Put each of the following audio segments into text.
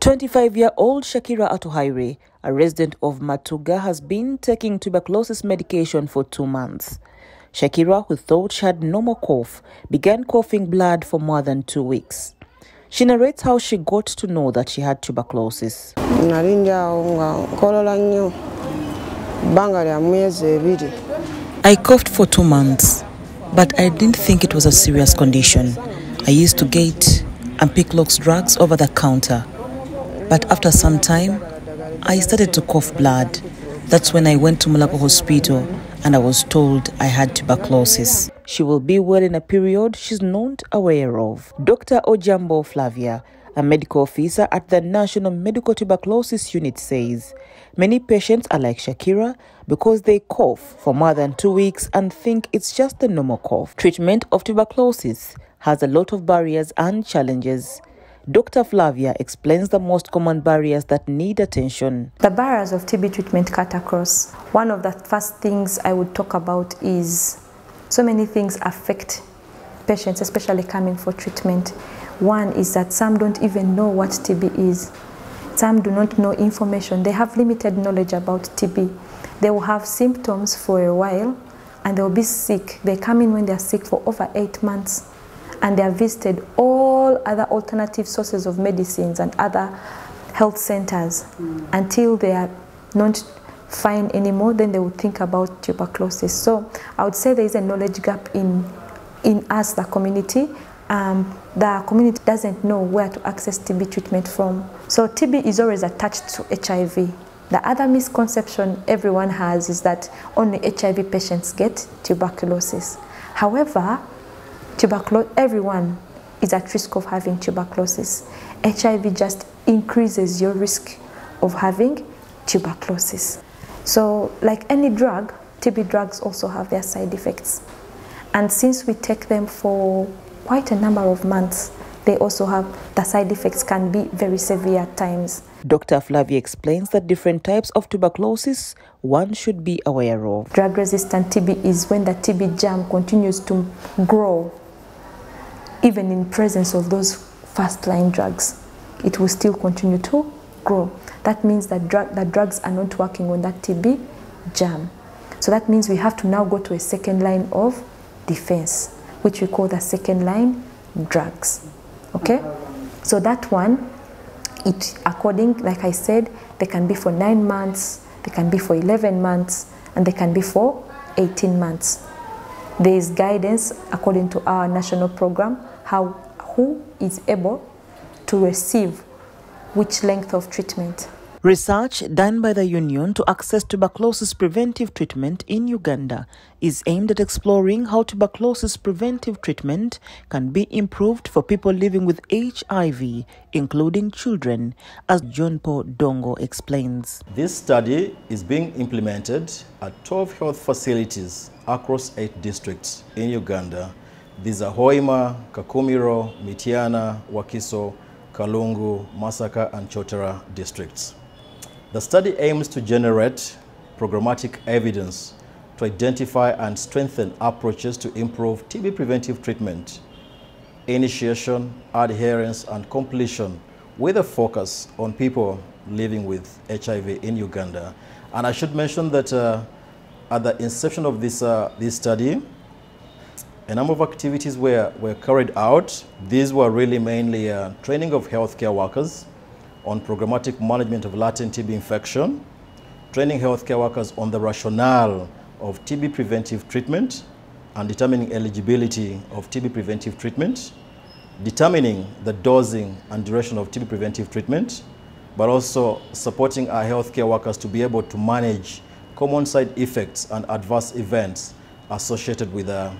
25-year-old Shakira atuhairi a resident of Matuga, has been taking tuberculosis medication for two months. Shakira, who thought she had no more cough, began coughing blood for more than two weeks. She narrates how she got to know that she had tuberculosis. I coughed for two months, but I didn't think it was a serious condition. I used to gate and pick locks drugs over the counter. But after some time, I started to cough blood. That's when I went to Mulago Hospital and I was told I had tuberculosis. She will be well in a period she's not aware of. Dr. Ojambo Flavia, a medical officer at the National Medical Tuberculosis Unit, says many patients are like Shakira because they cough for more than two weeks and think it's just a normal cough. Treatment of tuberculosis has a lot of barriers and challenges. Dr. Flavia explains the most common barriers that need attention. The barriers of TB treatment cut across. One of the first things I would talk about is so many things affect patients, especially coming for treatment. One is that some don't even know what TB is. Some do not know information. They have limited knowledge about TB. They will have symptoms for a while and they will be sick. They come in when they are sick for over eight months and they have visited all other alternative sources of medicines and other health centers mm. until they are not fine anymore, then they would think about tuberculosis. So I would say there is a knowledge gap in, in us, the community, um, the community doesn't know where to access TB treatment from. So TB is always attached to HIV. The other misconception everyone has is that only HIV patients get tuberculosis. However, tuberculosis, everyone is at risk of having tuberculosis. HIV just increases your risk of having tuberculosis. So like any drug, TB drugs also have their side effects. And since we take them for quite a number of months, they also have the side effects can be very severe at times. Dr. Flavia explains that different types of tuberculosis one should be aware of. Drug resistant TB is when the TB germ continues to grow even in presence of those first line drugs. It will still continue to grow. That means that drug, the drugs are not working on that TB germ. So that means we have to now go to a second line of defense which we call the second line drugs. Okay? So that one, it according, like I said, they can be for nine months, they can be for 11 months, and they can be for 18 months. There is guidance according to our national program how who is able to receive which length of treatment. Research done by the Union to access tuberculosis preventive treatment in Uganda is aimed at exploring how tuberculosis preventive treatment can be improved for people living with HIV, including children, as John Paul Dongo explains. This study is being implemented at 12 health facilities across eight districts in Uganda. These are Hoima, Kakumiro, Mityana, Wakiso, Kalungu, Masaka, and Kyotera districts. The study aims to generate programmatic evidence to identify and strengthen approaches to improve TB preventive treatment, initiation, adherence, and completion with a focus on people living with HIV in Uganda. And I should mention that uh, at the inception of this, uh, this study, a number of activities were, were carried out. These were really mainly uh, training of healthcare workers, on programmatic management of latent TB infection, training healthcare workers on the rationale of TB preventive treatment and determining eligibility of TB preventive treatment, determining the dosing and duration of TB preventive treatment, but also supporting our healthcare workers to be able to manage common side effects and adverse events associated with uh,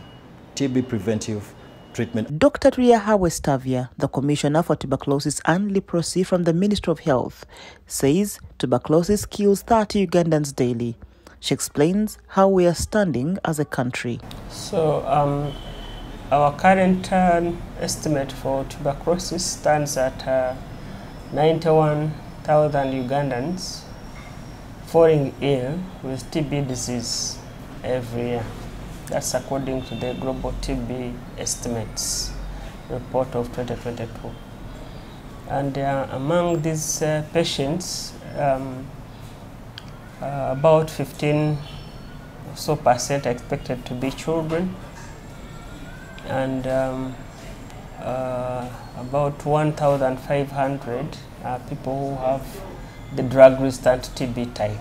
TB preventive treatment. Dr. Ria Hawestavia, the Commissioner for Tuberculosis and Leprosy from the Ministry of Health, says tuberculosis kills 30 Ugandans daily. She explains how we are standing as a country. So, um, our current uh, estimate for tuberculosis stands at uh, 91,000 Ugandans falling ill with TB disease every year. That's according to the Global TB Estimates report of 2022. And uh, among these uh, patients, um, uh, about 15 or so percent are expected to be children, and um, uh, about 1,500 are people who have the drug resistant TB type.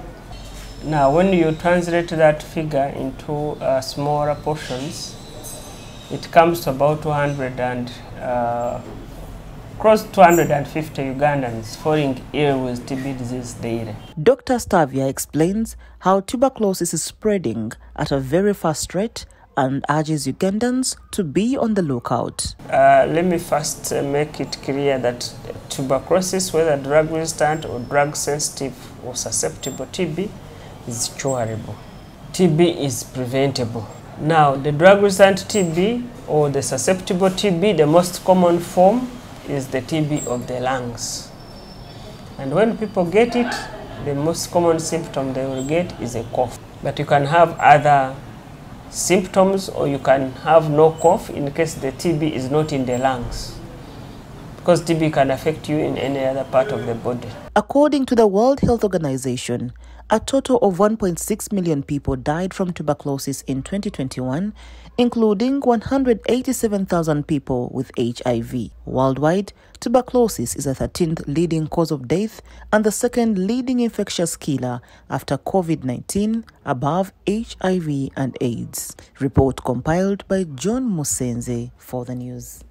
Now, when you translate that figure into uh, smaller portions, it comes to about 200 and uh, close to 250 Ugandans falling ill with TB disease daily. Dr. Stavia explains how tuberculosis is spreading at a very fast rate and urges Ugandans to be on the lookout. Uh, let me first make it clear that tuberculosis, whether drug resistant or drug sensitive or susceptible TB, is curable. TB is preventable. Now, the drug resistant TB or the susceptible TB, the most common form is the TB of the lungs. And when people get it, the most common symptom they will get is a cough. But you can have other symptoms or you can have no cough in case the TB is not in the lungs because TB can affect you in any other part of the body. According to the World Health Organization, a total of 1.6 million people died from tuberculosis in 2021, including 187,000 people with HIV. Worldwide, tuberculosis is the 13th leading cause of death and the second leading infectious killer after COVID 19, above HIV and AIDS. Report compiled by John Musenze for the news.